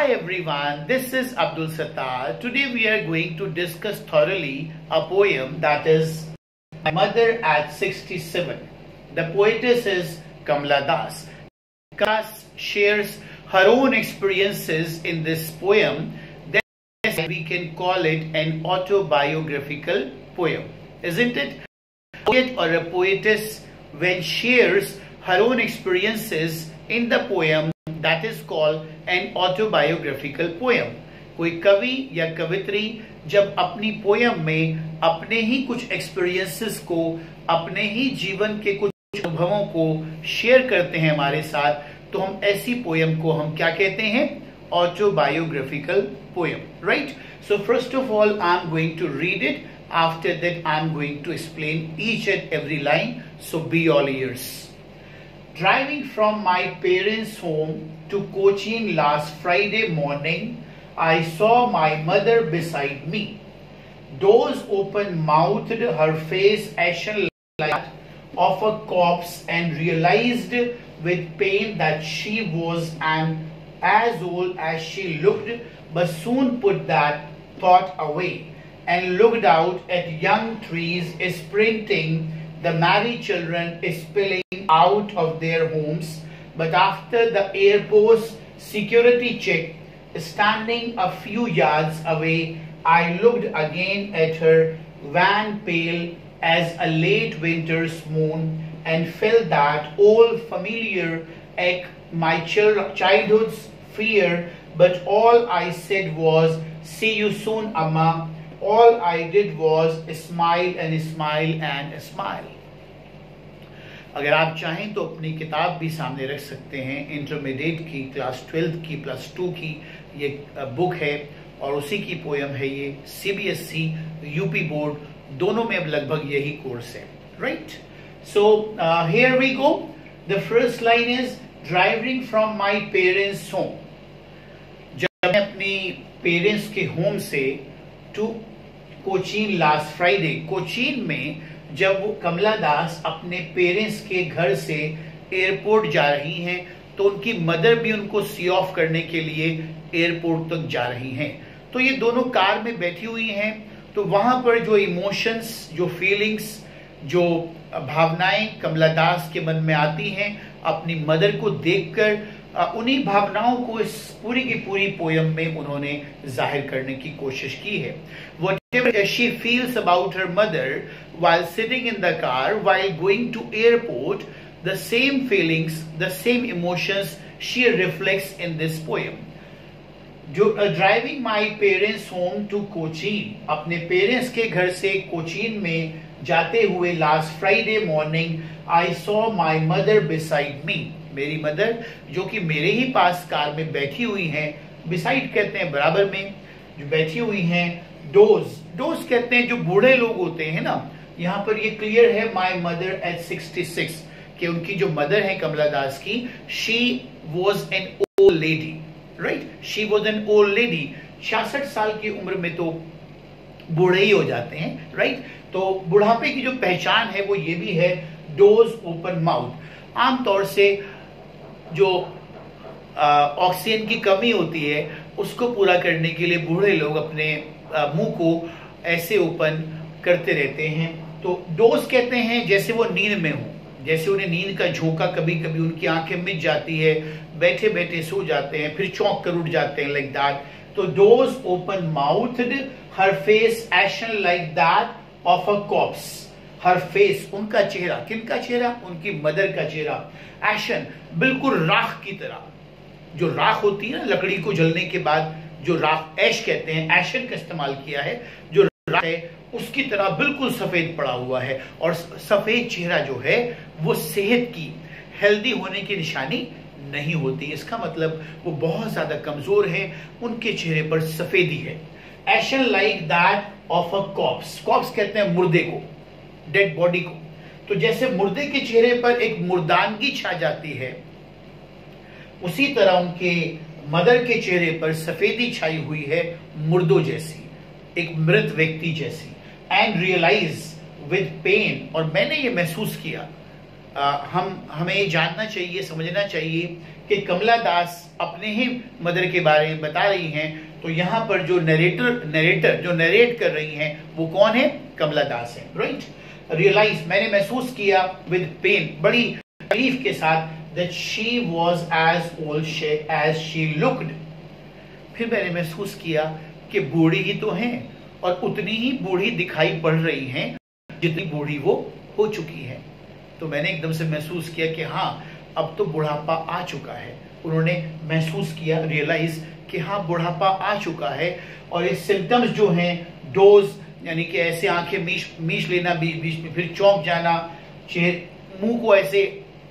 Hi everyone, this is Abdul Sattar. Today we are going to discuss thoroughly a poem that is My Mother at 67. The poetess is Kamla Das. Das shares her own experiences in this poem. Then we can call it an autobiographical poem, isn't it? A poet or a poetess when shares her own experiences in the poem that is called an autobiographical poem कोई कवि या कवित्री जब अपनी poem में अपने ही कुछ experiences को, अपने ही जीवन के कुछ अनुभवों को शेयर करते हैं हमारे साथ तो हम ऐसी पोयम को हम क्या कहते हैं? Autobiographical poem right so first of all I am going to read it after that I am going to explain each and every line so be all years driving from my parents home to cochin last friday morning i saw my mother beside me. Doors open mouthed her face ashen like that of a corpse and realized with pain that she was an as old as she looked, but soon put that thought away and looked out at young trees sprinting, the merry children spilling out of their homes. But after the airport's security check, standing a few yards away, I looked again at her, van pale as a late winter's moon, and felt that old familiar ache my childhood's fear, but all I said was, See you soon, Amma. All I did was smile and smile and smile. अगर आप चाहें तो अपनी किताब भी सामने रख सकते हैं। इंटरमीडिएट की क्लास ट्वेल्थ की प्लस टू की ये बुक है और उसी की पोयम है ये सीबीएसई यूपी बोर्ड दोनों में अब लगभग यही कोर्स है। Right so here we go the first line is driving from my parents home जब मैं अपनी पेरेंट्स के होम से to Cochin last Friday Cochin में जब वो कमला दास अपने पेरेंट्स के घर से एयरपोर्ट जा रही हैं तो उनकी मदर भी उनको सी ऑफ़ करने के लिए एयरपोर्ट तक जा रही हैं। तो ये दोनों कार में बैठी हुई हैं तो वहाँ पर जो इमोशंस जो फीलिंग्स जो भावनाएँ कमला दास के मन में आती हैं, अपनी मदर को देखकर उन्हीं भावनाओं को इस पूरी की पूरी पोयम में उन्होंने ज़ाहिर करने की कोशिश की है। She feels about her mother while sitting in the car while going to airport the same feelings the same emotions she reflects in this poem जो driving my parents home to Cochin अपने parents के घर से कोचीन में जाते हुए last Friday morning I saw my mother beside me मेरी mother, जो कि मेरे ही पास कार में बैठी हुई हैं बिसाइड कहते हैं बराबर में, जो बैठी हुई हैं डोज डोज कहते हैं जो बूढ़े लोग होते हैं ना? यहाँ पर ये क्लियर है my mother at sixty six कि उनकी जो मदर है कमला दास की she was an old lady right she was an old lady छियासठ साल की उम्र में तो बूढ़े ही हो जाते हैं राइट right? तो बुढ़ापे की जो पहचान है वो ये भी है डोज ओपन माउथ आमतौर से जो ऑक्सीजन की कमी होती है, उसको पूरा करने के लिए बूढ़े लोग अपने मुँह को ऐसे ओपन करते रहते हैं। तो डोज कहते हैं जैसे वो नींद में हो। जैसे उन्हें नींद का झोंका कभी कभी उनकी आँखें मिट जाती है बैठे बैठे सो जाते हैं, फिर चौंक कर उठ जाते हैं लाइक दैट तो those open mouth her face ashen like that of a corpse her face उनका चेहरा किनका चेहरा? उनकी मदर का चेहरा। एशन बिल्कुल राख की तरह। जो राख होती है ना, लकड़ी को जलने के बाद जो राख ऐश कहते हैं एशन का इस्तेमाल किया है, जो राख है, उसकी तरह बिल्कुल सफ़ेद पड़ा हुआ है। और सफ़ेद चेहरा जो है, वो सेहत की हेल्दी होने की निशानी नहीं होती। इसका मतलब वो बहुत ज़्यादा कमज़ोर है, उनके चेहरे पर सफेदी है। Ashen like that of a corpse corpse कहते हैं मुर्दे को। डेड बॉडी को। तो जैसे मुर्दे के चेहरे पर एक मुर्दानगी छा जाती है उसी तरह उनके मदर के चेहरे पर सफेदी छाई हुई है मुर्दों जैसी एक मृत व्यक्ति जैसी। एंड रियलाइज़ विद पेन और मैंने ये महसूस किया। आ, हम हमें जानना चाहिए समझना चाहिए कि कमला दास अपने ही मदर के बारे में बता रही हैं तो यहाँ पर जो नरेटर नरेटर जो नरेट कर रही हैं वो कौन है? कमला दास है राइट रियलाइज़ मैंने महसूस किया विद पेन बड़ी तकलीफ़ के साथ that she was as old she as she looked फिर मैंने महसूस किया कि बूढ़ी ही तो हैं और उतनी ही बूढ़ी दिखाई पड़ रही हैं जितनी बूढ़ी वो हो चुकी है। तो मैंने एकदम से महसूस किया कि हाँ अब तो बुढ़ापा आ चुका है। उन्होंने महसूस किया रियलाइज़ कि हाँ बुढ़ापा आ चुका है और ये सिम्टम्स जो हैं डोज यानी कि ऐसे आँखें मीश मीश लेना, बीच बीच में, फिर चौंक जाना चेहरे मुँह को ऐसे,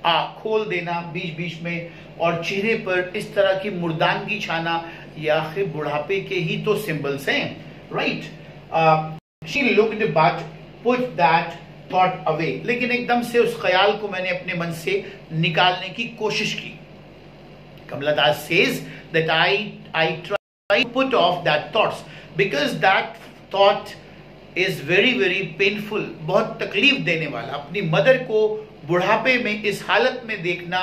आ, खोल देना, बीच बीच में, और चेहरे पर इस तरह की मुर्दानगी छाना, ये आखिर बुढ़ापे के ही तो सिंबल्स हैं right she looked but put that thought away लेकिन एकदम से उस ख्याल को मैंने अपने मन से निकालने की कोशिश की। Kamala Das says that I I try put off that thoughts because that thought is very very painful बहुत तकलीफ़ देने वाला। अपनी मदर को बुढ़ापे में, इस हालत में देखना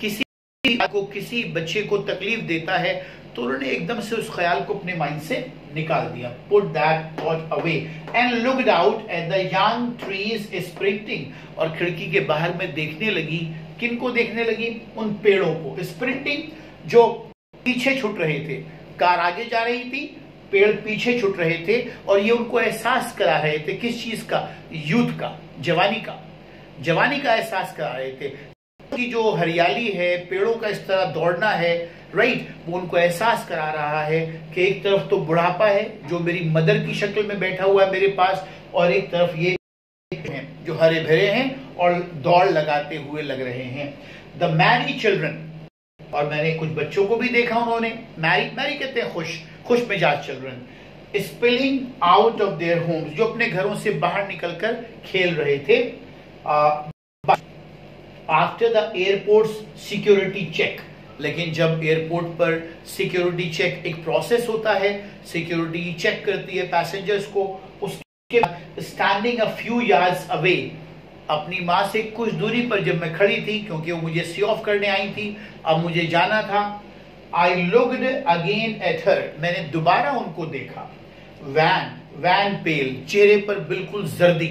किसी को, किसी बच्चे को तकलीफ़ देता है तो उन्होंने एकदम से उस ख्याल को अपने माइंड से निकाल दिया। Put that thought away and looked out at the young trees sprinting और खिड़की के बाहर में देखने लगी। किन को देखने लगी? उन पेड़ों को। स्प्रिंटिंग जो पीछे छुट रहे थे। कार आगे जा रही थी। पेड़ पीछे छुट रहे थे और ये उनको एहसास करा रहे थे किस चीज़ का? यूथ का, जवानी का। जवानी का एहसास करा रहे थे। की जो हरियाली है, पेड़ों का इस तरह दौड़ना है राइट वो उनको एहसास करा रहा है कि एक तरफ़ तो बुढ़ापा है, जो मेरी मदर की शक्ल में बैठा हुआ है मेरे पास, और एक तरफ़ ये हैं, जो हरे भरे हैं और दौड़ लगाते हुए लग रहे हैं। द मैरी चिल्ड्रन और मैंने कुछ बच्चों को भी देखा उन्होंने। मैरी मैरी कहते हैं खुश खुश मिजाज children spilling out of their homes जो अपने घरों से बाहर निकलकर खेल रहे थे। After the airport security check लेकिन जब एयरपोर्ट पर सिक्योरिटी चेक एक प्रोसेस होता है सिक्योरिटी चेक करती है पैसेंजर्स को, उसके standing a few yards away अपनी माँ से कुछ दूरी पर जब मैं खड़ी थी, क्योंकि वो मुझे सी ऑफ़ करने आई थी, अब मुझे जाना था I looked again at her मैंने दोबारा उनको देखा। वैन वैन पेल चेहरे पर बिल्कुल जर्दी।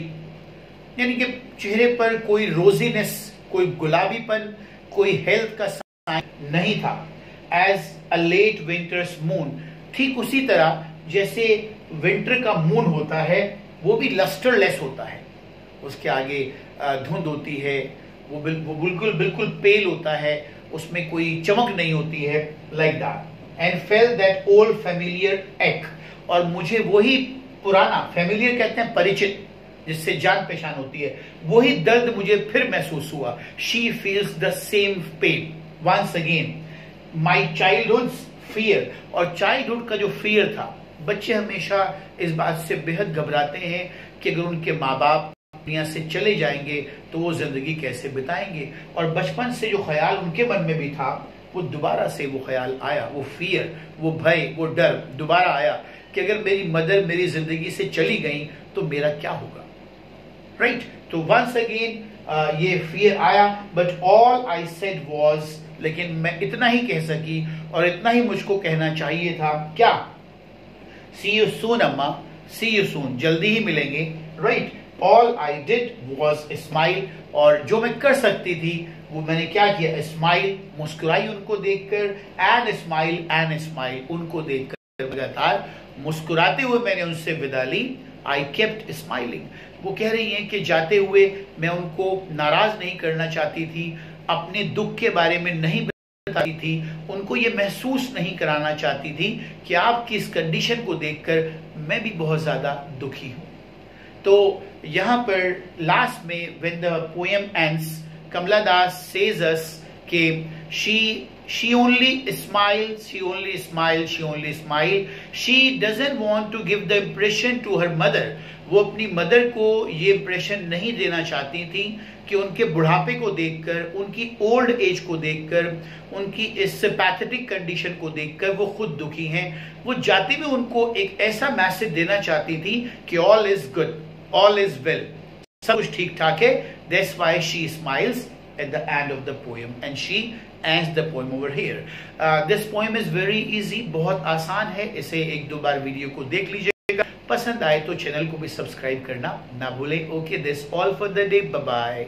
यानी कि चेहरे पर कोई रोजीनेस, कोई गुलाबीपन, कोई हेल्थ का साइन नहीं था। As a late winter's moon ठीक उसी तरह जैसे विंटर का मून होता है, वो भी लस्टरलेस होता है। उसके आगे धुंध होती है वो, बिल, वो बिल्कुल बिल्कुल पेल होता है उसमें कोई चमक नहीं होती है like that and felt that old familiar ache और मुझे वही पुराना फेमिलियर कहते हैं परिचित जिससे जान पहचान होती है वही दर्द मुझे फिर महसूस हुआ. She feels the same pain once again my childhood fear और चाइल्डहुड का जो फियर था बच्चे हमेशा इस बात से बेहद घबराते हैं कि अगर उनके माँ बाप दुनिया से चले जाएँगे तो वो ज़िंदगी कैसे बिताएँगे? और बचपन से जो ख्याल उनके मन में भी था, वो दोबारा से वो ख्याल आया, वो फियर वो भय, वो डर दोबारा आया कि अगर मेरी मदर मेरी ज़िंदगी से चली गई तो मेरा क्या होगा? राइट तो वंस अगेन ये फियर आया but all I said was लेकिन मैं इतना ही कह सकी और इतना ही मुझको कहना चाहिए था, क्या? सी यू सून अम्मा. सी यू सून जल्दी ही मिलेंगे. Right all I did was smile और जो मैं कर सकती थी, वो मैंने क्या किया? स्माइल मुस्कुराई उनको देखकर एंड स्माइल एंड स्माइल उनको देखकर लगातार मुस्कुराते हुए मैंने उनसे विदा ली। आई केप्ट स्माइलिंग वो कह रही हैं कि जाते हुए मैं उनको नाराज़ नहीं करना चाहती थी, अपने दुख के बारे में नहीं बताती थी, उनको ये महसूस नहीं कराना चाहती थी कि आपकी इस कंडीशन को देखकर मैं भी बहुत ज़्यादा दुखी हूँ। तो यहाँ पर लास्ट में when the poem ends Kamala Das says us के she she only smiles she only smiles she only smiles she doesn't want to give the impression to her mother. वो अपनी मदर को ये इंप्रेशन नहीं देना चाहती थी कि उनके बुढ़ापे को देखकर, उनकी ओल्ड एज को देखकर, उनकी इस पैथेटिक कंडीशन को देखकर वो खुद दुखी हैं। वो जाते में उनको एक ऐसा मैसेज देना चाहती थी कि all is good all is well सब कुछ ठीक ठाक है. That's why she smiles at the end of the poem and she as the poem over here this poem is very easy बहुत आसान है. इसे एक दो बार वीडियो को देख लीजिएगा. पसंद आए तो चैनल को भी सब्सक्राइब करना ना भूलें. Okay this all for the day bye